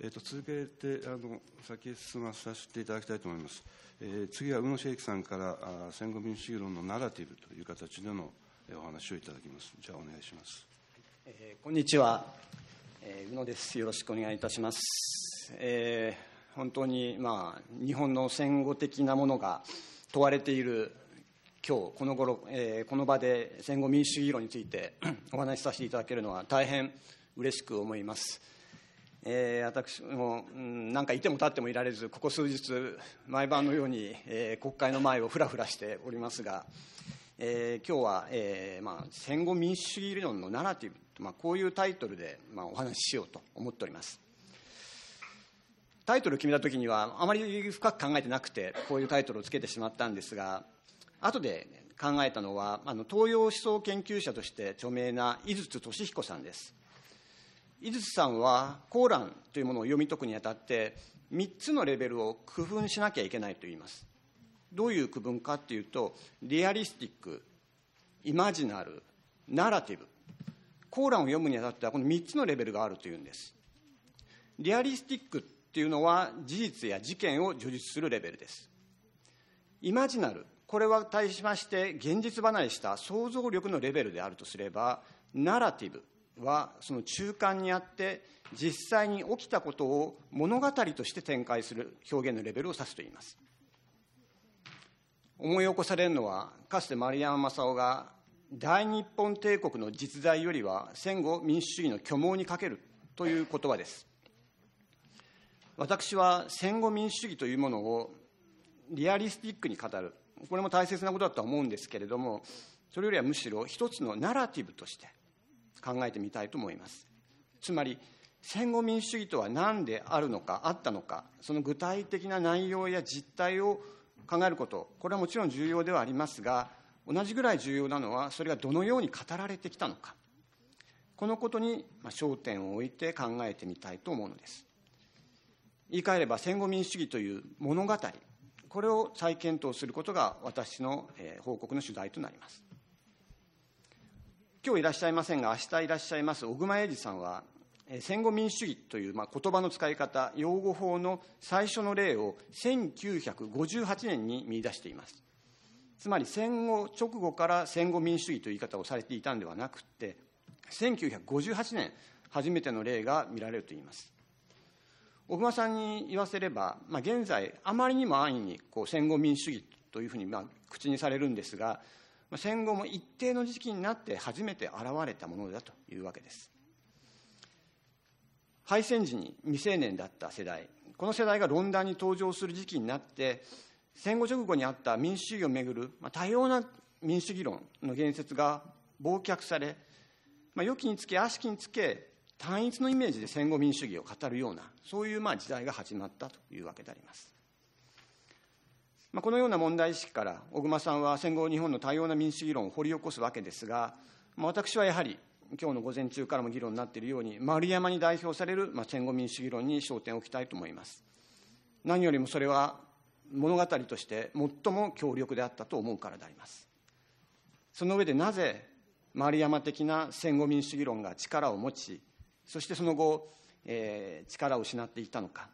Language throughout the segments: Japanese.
えーと、続けてあの先へ進まさせていただきたいと思います。えー、次は宇野茂樹さんからあ戦後民主主義論のナラティブという形でのお話をいただきます。じゃあお願いします。えー、こんにちは、えー、宇野です。よろしくお願いいたします。えー、本当にまあ日本の戦後的なものが問われている今日この頃、えー、この場で戦後民主主義論についてお話しさせていただけるのは大変嬉しく思います。えー、私も、うん、なんかいても立ってもいられず、ここ数日、毎晩のように、えー、国会の前をふらふらしておりますが、えー、今日は、えーまあ、戦後民主主義理論のナラティブ、まあ、こういうタイトルで、まあ、お話ししようと思っております。タイトルを決めたときには、あまり深く考えてなくて、こういうタイトルをつけてしまったんですが、後で考えたのは、あの東洋思想研究者として著名な井筒俊彦さんです。井筒さんはコーランというものを読み解くにあたって3つのレベルを区分しなきゃいけないと言います。どういう区分かっていうとリアリスティックイマジナルナラティブ。コーランを読むにあたってはこの3つのレベルがあるというんです。リアリスティックっていうのは事実や事件を叙述するレベルです。イマジナルこれは対しまして現実離れした想像力のレベルであるとすればナラティブ。はその中間にあって実際に起きたことを物語として展開する表現のレベルを指すといいます。思い起こされるのはかつて丸山正雄が大日本帝国の実在よりは戦後民主主義の虚妄にかけるという言葉です。私は戦後民主主義というものをリアリスティックに語る。これも大切なことだとは思うんですけれどもそれよりはむしろ一つのナラティブとして考えてみたいと思います。つまり戦後民主主義とは何であるのかあったのかその具体的な内容や実態を考えることこれはもちろん重要ではありますが同じぐらい重要なのはそれがどのように語られてきたのか。このことに焦点を置いて考えてみたいと思うのです。言い換えれば戦後民主主義という物語これを再検討することが私の報告の主題となります。今日いらっしゃいませんが、明日いらっしゃいます小熊英二さんは、戦後民主主義という、まあ、言葉の使い方、用語法の最初の例を1958年に見出しています。つまり戦後直後から戦後民主主義という言い方をされていたんではなくて、1958年、初めての例が見られるといいます。小熊さんに言わせれば、まあ、現在、あまりにも安易にこう戦後民主主義というふうにまあ口にされるんですが、戦後も一定の時期になって初めて現れたものだというわけです。敗戦時に未成年だった世代、この世代が論壇に登場する時期になって、戦後直後にあった民主主義をめぐる、ま、多様な民主主義論の言説が忘却され、まあ、良きにつけ悪しきにつけ単一のイメージで戦後民主主義を語るようなそういうまあ時代が始まったというわけであります。まあ、このような問題意識から小熊さんは戦後日本の多様な民主主義論を掘り起こすわけですが、まあ、私はやはり今日の午前中からも議論になっているように丸山に代表される、まあ、戦後民主主義論に焦点を置きたいと思います。何よりもそれは物語として最も強力であったと思うからであります。その上でなぜ丸山的な戦後民主主義論が力を持ちそしてその後、えー、力を失っていったのか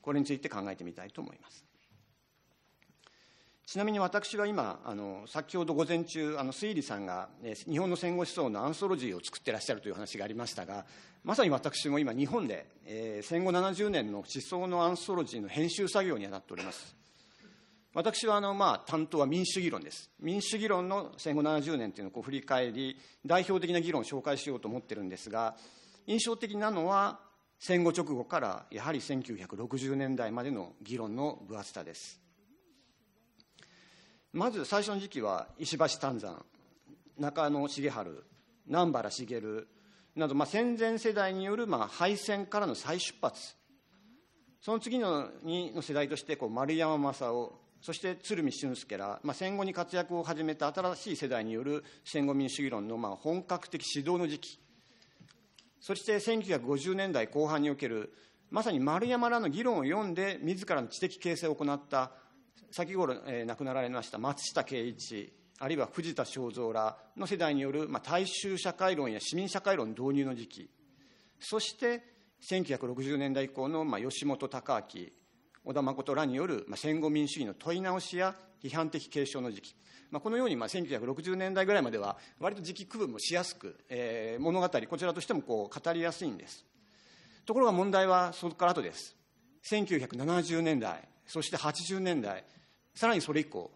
これについて考えてみたいと思います。ちなみに私は今、あの先ほど午前中、あの推理さんが、日本の戦後思想のアンソロジーを作ってらっしゃるという話がありましたが、まさに私も今、日本で、えー、戦後70年の思想のアンソロジーの編集作業に当たっております。私はあの、まあ、担当は民主主義論です。民主主義論の戦後70年というのをこう振り返り、代表的な議論を紹介しようと思ってるんですが、印象的なのは、戦後直後からやはり1960年代までの議論の分厚さです。まず最初の時期は石橋丹山中野茂春南原茂など、まあ、戦前世代による、まあ、敗戦からの再出発。その次のにの世代としてこう丸山正雄そして鶴見俊介ら、まあ、戦後に活躍を始めた新しい世代による戦後民主主義論の、まあ、本格的指導の時期。そして1950年代後半におけるまさに丸山らの議論を読んで自らの知的形成を行った先頃、えー、亡くなられました松下圭一、あるいは藤田正三らの世代による、まあ、大衆社会論や市民社会論導入の時期、そして1960年代以降の、まあ、吉本隆明小田誠らによる、まあ、戦後民主主義の問い直しや批判的継承の時期、まあ、このように、まあ、1960年代ぐらいまでは割と時期区分もしやすく、えー、物語こちらとしてもこう語りやすいんです。ところが問題はそこから後です。1970年代そして80年代さらにそれ以降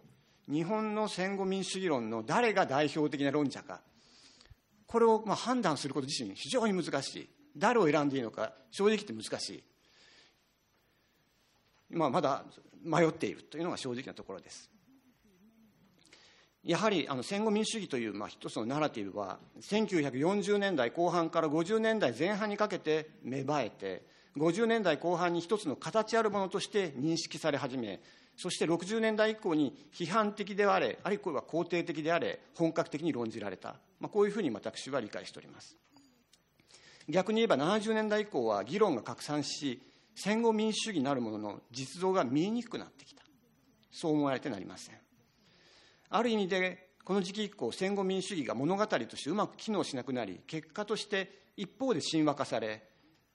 日本の戦後民主主義論の誰が代表的な論者かこれをまあ判断すること自身非常に難しい。誰を選んでいいのか正直言って難しい、まあ、まだ迷っているというのが正直なところです。やはりあの戦後民主主義というまあ一つのナラティブは1940年代後半から50年代前半にかけて芽生えて50年代後半に一つの形あるものとして認識され始めそして60年代以降に批判的であれあるいは肯定的であれ本格的に論じられた、まあ、こういうふうに私は理解しております。逆に言えば70年代以降は議論が拡散し戦後民主主義なるものの実像が見えにくくなってきた。そう思われてなりません。ある意味でこの時期以降戦後民主主義が物語としてうまく機能しなくなり結果として一方で神話化され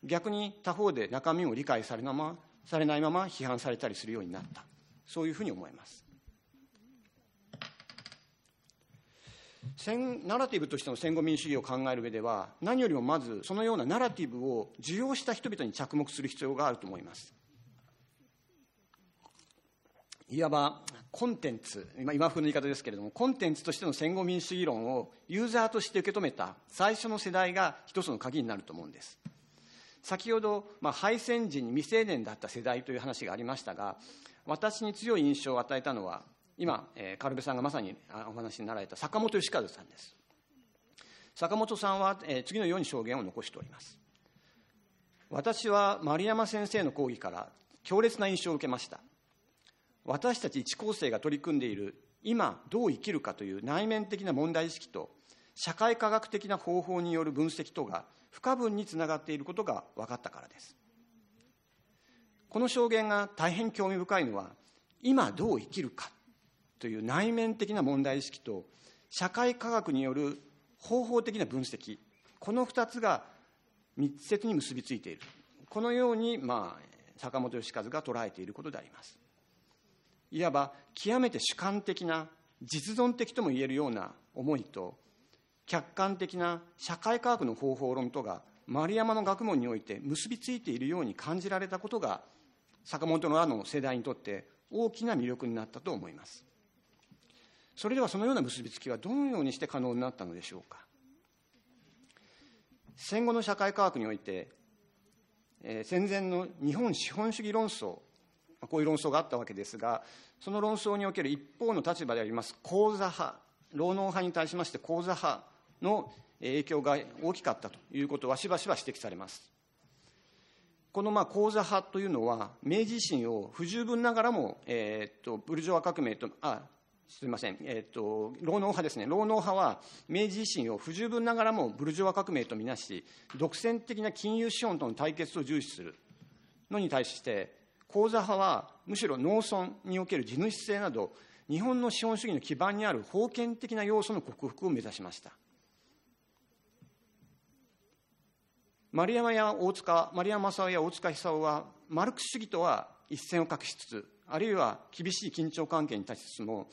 逆に他方で中身を理解されままされないまま批判されたりするようになった。そういうふうに思います。戦ナラティブとしての戦後民主主義を考える上では何よりもまずそのようなナラティブを受容した人々に着目する必要があると思います。いわばコンテンツ今風の言い方ですけれどもコンテンツとしての戦後民主主義論をユーザーとして受け止めた最初の世代が一つの鍵になると思うんです。先ほど、まあ、敗戦時に未成年だった世代という話がありましたが私に強い印象を与えたのは今、えー、軽部さんがまさにお話になられた坂本義和さんです。坂本さんは、えー、次のように証言を残しております。私は丸山先生の講義から強烈な印象を受けました。私たち一高生が取り組んでいる今どう生きるかという内面的な問題意識と社会科学的な方法による分析とが不可分につながっていることが分かったからです。この証言が大変興味深いのは今どう生きるかという内面的な問題意識と社会科学による方法的な分析。この2つが密接に結びついている。このように、まあ、坂本義和が捉えていることであります。いわば極めて主観的な実存的ともいえるような思いと客観的な社会科学の方法論とが丸山の学問において結びついているように感じられたことが坂本のあの世代にとって大きな魅力になったと思います。それではそのような結びつきはどのようにして可能になったのでしょうか？戦後の社会科学において、えー、戦前の日本資本主義論争こういう論争があったわけですがその論争における一方の立場であります講座派労農派に対しまして講座派の影響が大きかったということはしばしば指摘されます。このまあ講座派というのは、明治維新を不十分ながらも、えー、っとブルジョワ革命と、あすみません、えー、っと労農派ですね、労農派は明治維新を不十分ながらもブルジョワ革命とみなし、独占的な金融資本との対決を重視する。のに対して、講座派はむしろ農村における地主制など、日本の資本主義の基盤にある封建的な要素の克服を目指しました。丸山や大塚丸山正夫や大塚久夫はマルクス主義とは一線を画しつつあるいは厳しい緊張関係に立ちつつも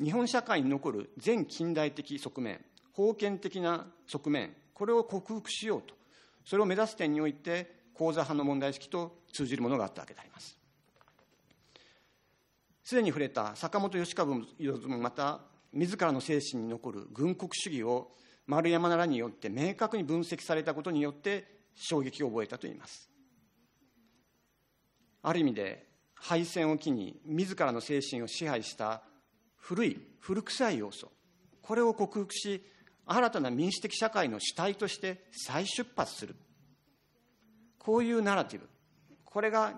日本社会に残る全近代的側面封建的な側面これを克服しようとそれを目指す点において講座派の問題意識と通じるものがあったわけであります。すでに触れた坂本義和もまた自らの精神に残る軍国主義を丸山ならによって明確に分析されたことによって衝撃を覚えたといいます。ある意味で敗戦を機に自らの精神を支配した古い古臭い要素。これを克服し新たな民主的社会の主体として再出発する。こういうナラティブ。これが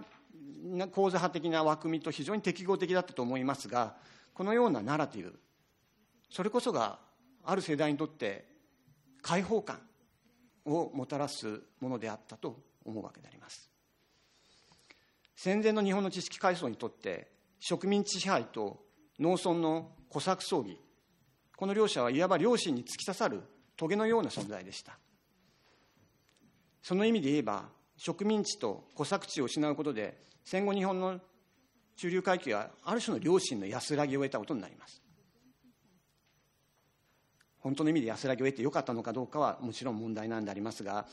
構図派的な枠組みと非常に適合的だったと思いますがこのようなナラティブ。それこそがある世代にとって解放感。をもたらすものであったと思うわけであります。戦前の日本の知識階層にとって植民地支配と農村の小作葬儀この両者はいわば両親に突き刺さる棘のような存在でした。その意味で言えば植民地と小作地を失うことで戦後日本の中流階級はある種の良心の安らぎを得たことになります。本当の意味で安らぎを得てよかったのかどうかはもちろん問題なんでありますが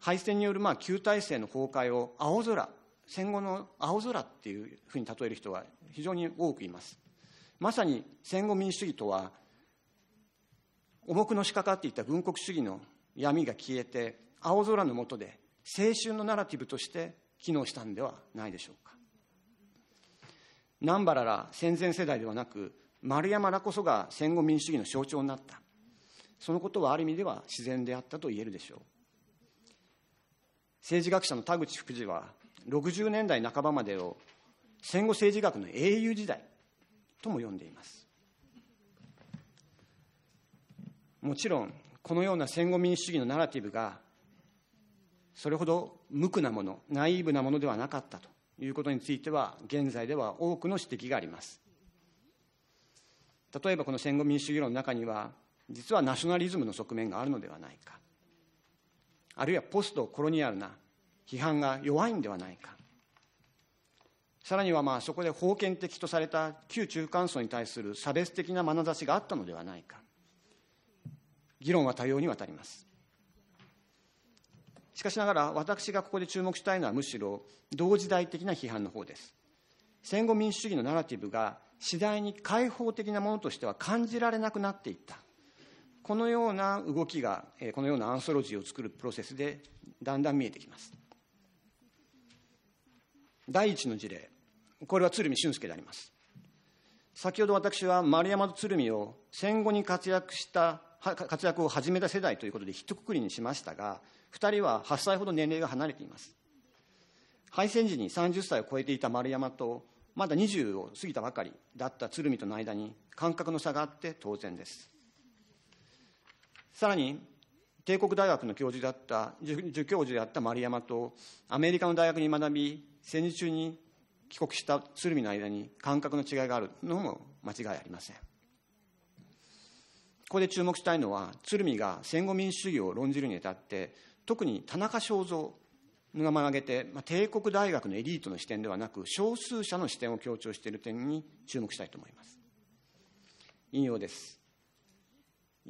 敗戦によるまあ旧体制の崩壊を青空戦後の青空っていうふうに例える人は非常に多くいます。まさに戦後民主主義とは重くのしかかっていた軍国主義の闇が消えて青空の下で青春のナラティブとして機能したんではないでしょうか。南原ら戦前世代ではなく丸山らこそが戦後民主主義の象徴になった。そのことはある意味では自然であったと言えるでしょう。政治学者の田口福次は60年代半ばまでを戦後政治学の英雄時代とも呼んでいます。もちろんこのような戦後民主主義のナラティブがそれほど無垢なものナイーブなものではなかったということについては現在では多くの指摘があります。例えばこの戦後民主主義論の中には実はナショナリズムの側面があるのではないか。あるいはポストコロニアルな批判が弱いんではないか。さらにはまあそこで封建的とされた旧中間層に対する差別的な眼差しがあったのではないか。議論は多様にわたります。しかしながら私がここで注目したいのはむしろ同時代的な批判の方です。戦後民主主義のナラティブが次第に開放的なものとしては感じられなくなっていった。このような動きがこのようなアンソロジーを作るプロセスでだんだん見えてきます。第一の事例。これは鶴見俊介であります。先ほど私は丸山と鶴見を戦後に活躍した活躍を始めた世代ということで一括りにしましたが2人は8歳ほど年齢が離れています。敗戦時に30歳を超えていた丸山とまだ20を過ぎたばかりだった鶴見との間に感覚の差があって当然です。さらに帝国大学の教授だった助教授であった丸山とアメリカの大学に学び戦時中に帰国した鶴見の間に感覚の違いがあるのも間違いありません。ここで注目したいのは鶴見が戦後民主主義を論じるにあたって特に田中正造が曲げて、まあ、帝国大学のエリートの視点ではなく少数者の視点を強調している点に注目したいと思います。引用です。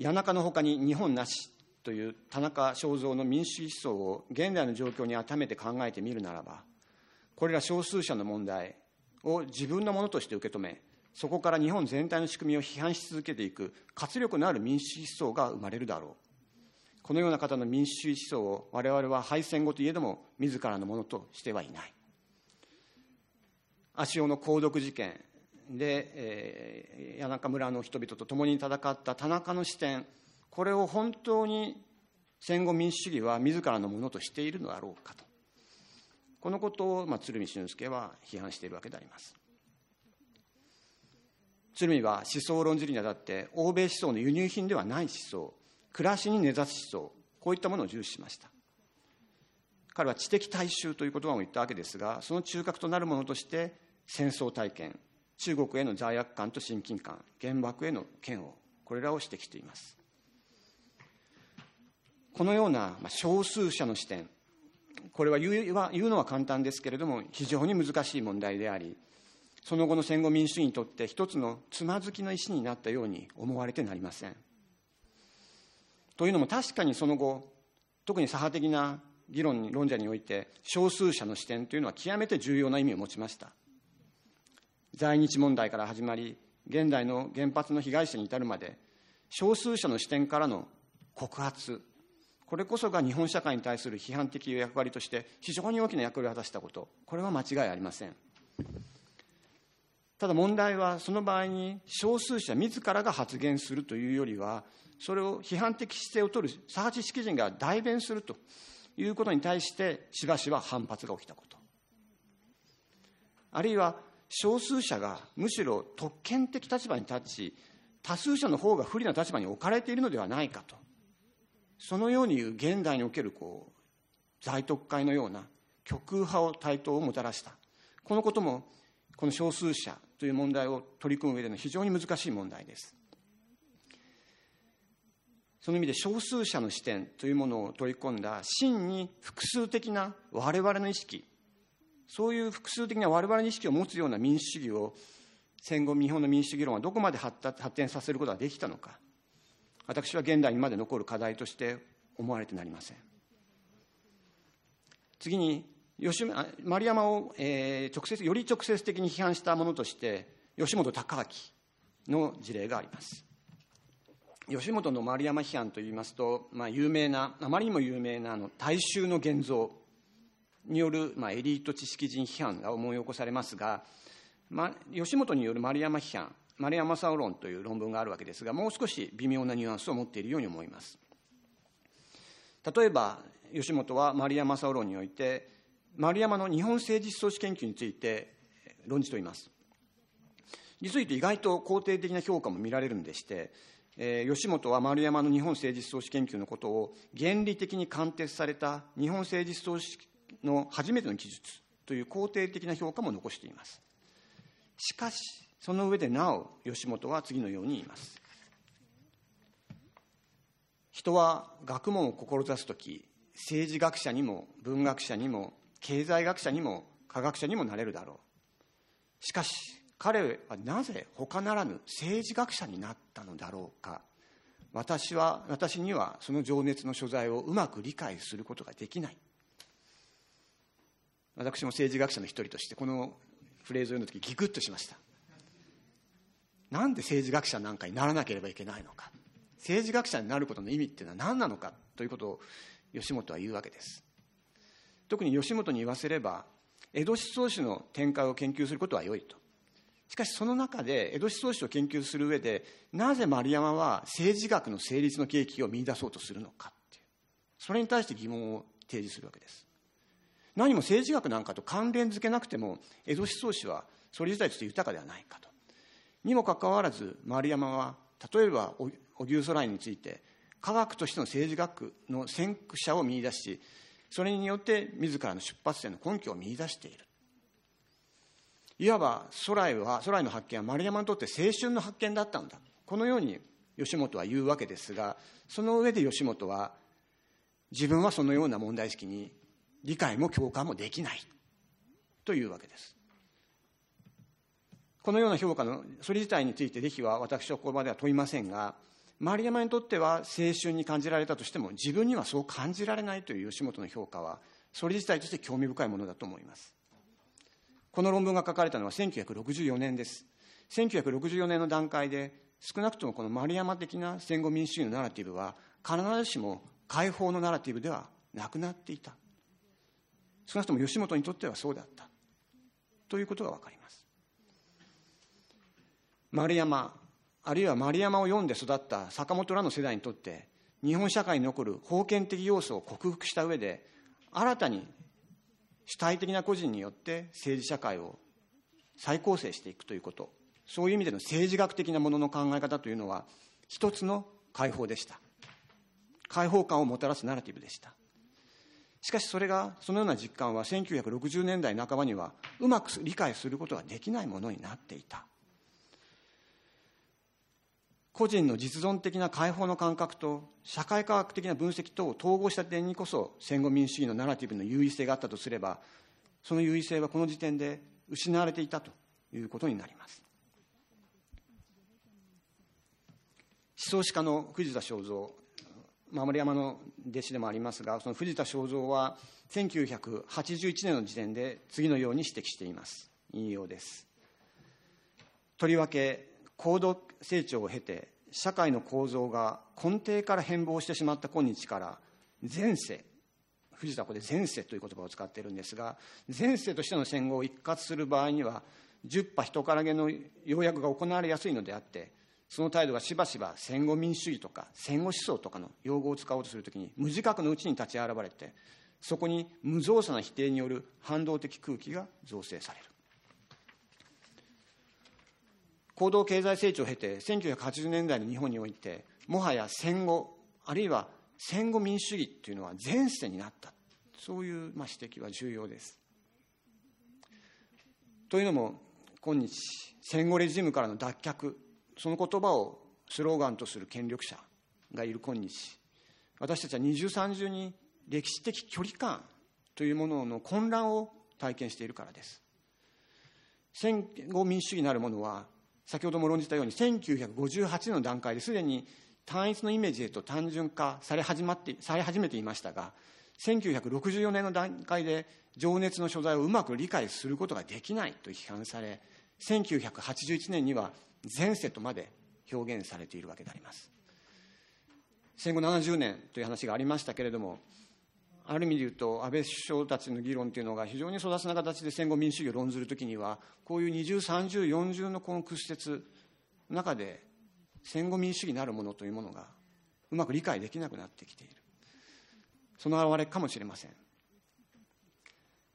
谷中のほかに日本なしという田中正造の民主主義思想を現代の状況に当てはめて考えてみるならばこれら少数者の問題を自分のものとして受け止めそこから日本全体の仕組みを批判し続けていく活力のある民主主義思想が生まれるだろう。このような方の民主主義思想を我々は敗戦後といえども自らのものとしてはいない。足尾の鉱毒事件で、えー、谷中村の人々と共に戦った田中の視点。これを本当に戦後民主主義は自らのものとしているのだろうかと。このことを、まあ、鶴見俊介は批判しているわけであります。鶴見は思想論じるにあたって欧米思想の輸入品ではない思想暮らしに根ざす思想こういったものを重視しました。彼は知的大衆という言葉も言ったわけですがその中核となるものとして戦争体験中国への罪悪感と親近感原爆への嫌悪これらを指摘しています。このような少数者の視点これは言うのは簡単ですけれども非常に難しい問題でありその後の戦後民主主義にとって一つのつまずきの石になったように思われてなりません。というのも確かにその後特に左派的な議論論者において少数者の視点というのは極めて重要な意味を持ちました。在日問題から始まり現代の原発の被害者に至るまで少数者の視点からの告発これこそが日本社会に対する批判的役割として非常に大きな役割を果たしたことこれは間違いありません。ただ問題はその場合に少数者自らが発言するというよりはそれを批判的姿勢を取る左派知識人が代弁するということに対してしばしば反発が起きたこと。あるいは少数者がむしろ特権的立場に立ち多数者の方が不利な立場に置かれているのではないかと。そのようにいう現代におけるこう在特会のような極右派を台頭をもたらした。このこともこの少数者という問題を取り組む上での非常に難しい問題です。その意味で少数者の視点というものを取り込んだ真に複数的な我々の意識そういう複数的な我々の意識を持つような民主主義を戦後日本の民主主義論はどこまで発展させることができたのか。私は現代にまで残る課題として思われてなりません。次に吉丸山を、えー、直接より直接的に批判したものとして吉本隆明の事例があります。吉本の丸山批判といいますと、まあ、有名なあまりにも有名なあの大衆の現像。による、まあ、エリート知識人批判が思い起こされますが、ま、吉本による丸山批判丸山正論という論文があるわけですがもう少し微妙なニュアンスを持っているように思います。例えば吉本は丸山正論において丸山の日本政治思想史研究について論じています。実を言うと意外と肯定的な評価も見られるんでしてえー、吉本は丸山の日本政治思想史研究のことを原理的に貫徹された日本政治思想史の初めての記述という肯定的な評価も残しています。しかしその上でなお吉本は次のように言います。人は学問を志す時政治学者にも文学者にも経済学者にも科学者にもなれるだろう。しかし彼はなぜ他ならぬ政治学者になったのだろうか。私は私にはその情熱の所在をうまく理解することができない。私も政治学者の一人としてこのフレーズを読んだ時ギクッとしました。なんで政治学者なんかにならなければいけないのか。政治学者になることの意味っていうのは何なのかということを吉本は言うわけです。特に吉本に言わせれば江戸思想史の展開を研究することは良いと。しかしその中で江戸思想史を研究する上でなぜ丸山は政治学の成立の契機を見出そうとするのかってそれに対して疑問を提示するわけです。何も政治学なんかと関連づけなくても江戸思想史はそれ自体として豊かではないかと。にもかかわらず丸山は例えば荻生空について科学としての政治学の先駆者を見出しそれによって自らの出発点の根拠を見出している。いわば空イは空イの発見は丸山にとって青春の発見だったんだ。このように吉本は言うわけですがその上で吉本は自分はそのような問題意識に理解も共感もできない。というわけです。このような評価のそれ自体について是非は私はここまでは問いませんが丸山にとっては青春に感じられたとしても自分にはそう感じられないという吉本の評価はそれ自体として興味深いものだと思います。この論文が書かれたのは1964年です。1964年の段階で少なくともこの丸山的な戦後民主主義のナラティブは必ずしも解放のナラティブではなくなっていた。少なくとも吉本にとってはそうだった。ということが分かります。丸山あるいは丸山を読んで育った坂本らの世代にとって日本社会に残る封建的要素を克服した上で新たに主体的な個人によって政治社会を再構成していくということ。そういう意味での政治学的なものの考え方というのは一つの解放でした。解放感をもたらすナラティブでした。しかしそれがそのような実感は1960年代半ばにはうまく理解することができないものになっていた。個人の実存的な解放の感覚と社会科学的な分析とを統合した点にこそ戦後民主主義のナラティブの優位性があったとすればその優位性はこの時点で失われていたということになります。思想史家の藤田正蔵守山の弟子でもありますがその藤田正蔵は1981年の時点で次のように指摘しています引用です。とりわけ高度成長を経て社会の構造が根底から変貌してしまった今日から前世藤田はここで前世という言葉を使っているんですが前世としての戦後を一括する場合には十波人からげの要約が行われやすいのであってその態度がしばしば戦後民主主義とか戦後思想とかの用語を使おうとするときに無自覚のうちに立ち現れてそこに無造作な否定による反動的空気が造成される高度経済成長を経て1980年代の日本においてもはや戦後あるいは戦後民主主義というのは前世になったそういうまあ指摘は重要です。というのも今日戦後レジームからの脱却その言葉をスローガンとする権力者がいる今日。私たちは二重三重に歴史的距離感というものの混乱を体験しているからです。戦後民主主義なるものは先ほども論じたように1958年の段階ですでに単一のイメージへと単純化され始まってされ始めていましたが1964年の段階で情熱の所在をうまく理解することができないと批判され1981年には前世とまで表現されているわけであります。戦後70年という話がありましたけれどもある意味で言うと安倍首相たちの議論というのが非常に粗雑な形で戦後民主主義を論ずるときにはこういう二重三重四重のこの屈折の中で戦後民主主義なるものというものがうまく理解できなくなってきている。その表れかもしれません。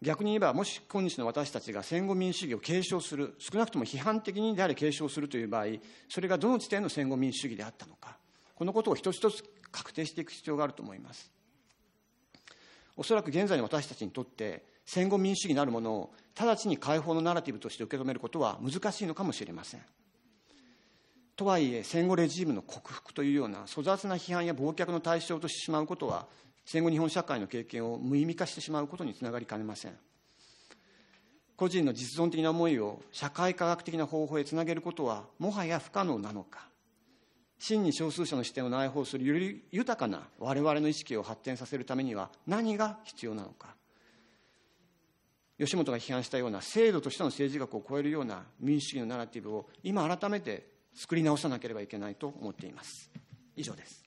逆に言えばもし今日の私たちが戦後民主主義を継承する少なくとも批判的にであれ継承するという場合それがどの地点の戦後民主主義であったのかこのことを一つ一つ確定していく必要があると思います。おそらく現在の私たちにとって戦後民主主義なるものを直ちに解放のナラティブとして受け止めることは難しいのかもしれません。とはいえ戦後レジームの克服というような粗雑な批判や忘却の対象としてしまうことは戦後日本社会の経験を無意味化してしまうことにつながりかねません。個人の実存的な思いを社会科学的な方法へつなげることはもはや不可能なのか。真に少数者の視点を内包するより豊かな我々の意識を発展させるためには何が必要なのか。吉本が批判したような制度としての政治学を超えるような民主主義のナラティブを今改めて作り直さなければいけないと思っています。以上です。